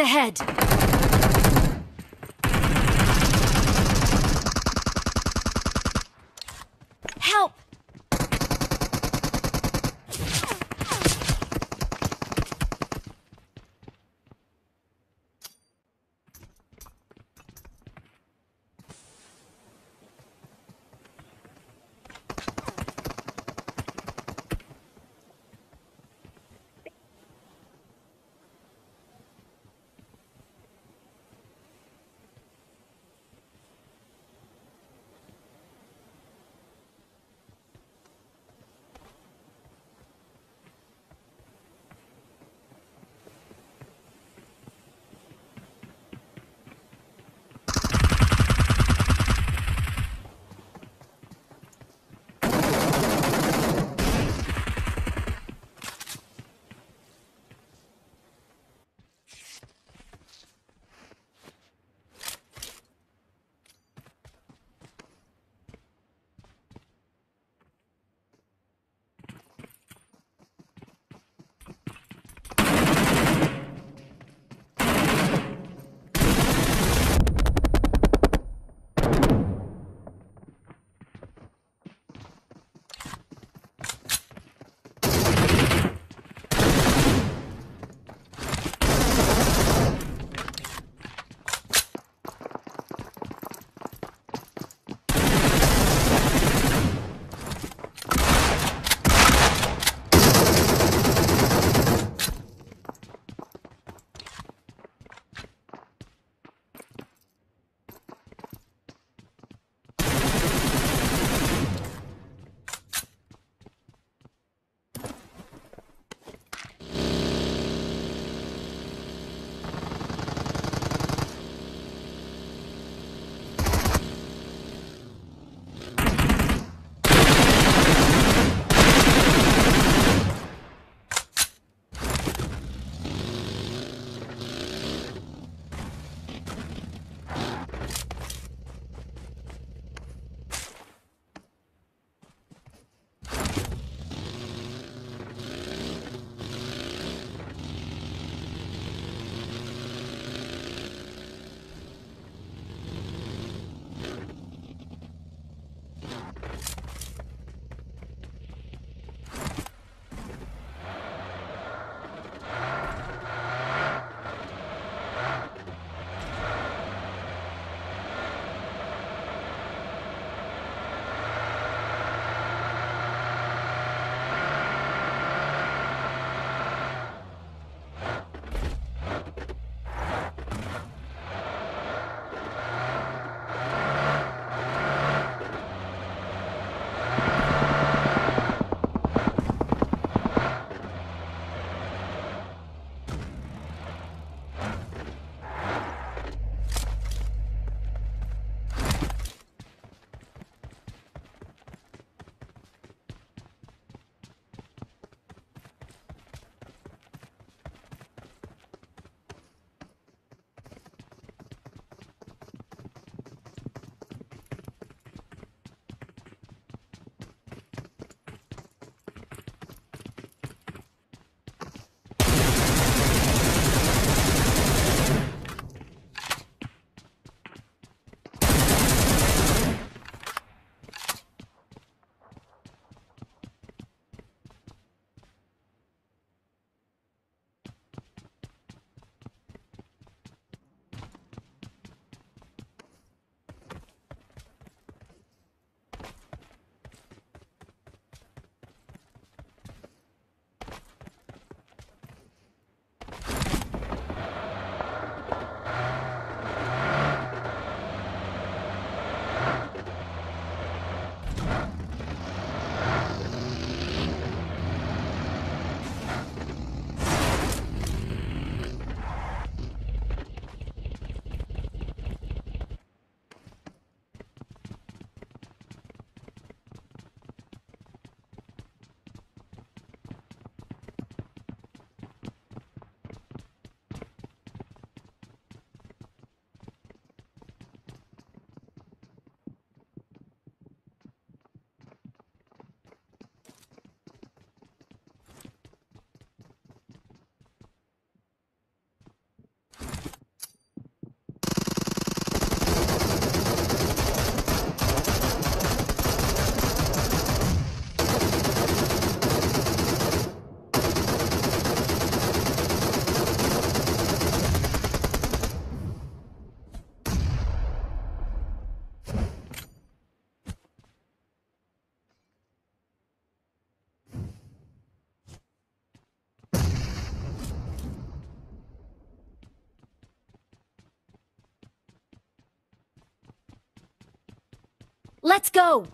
Ahead! Let's go!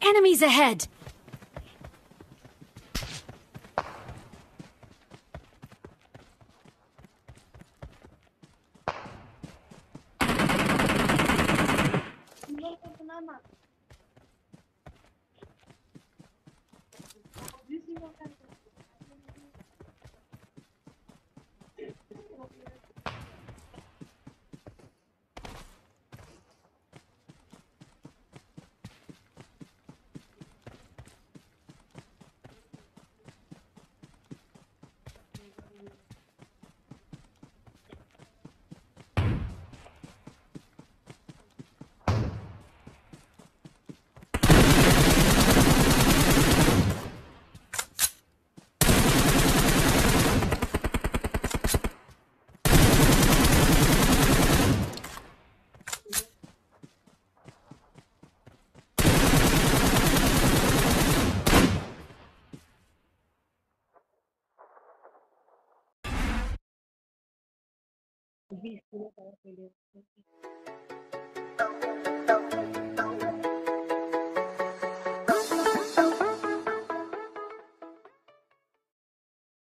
Enemies ahead! बीस kilo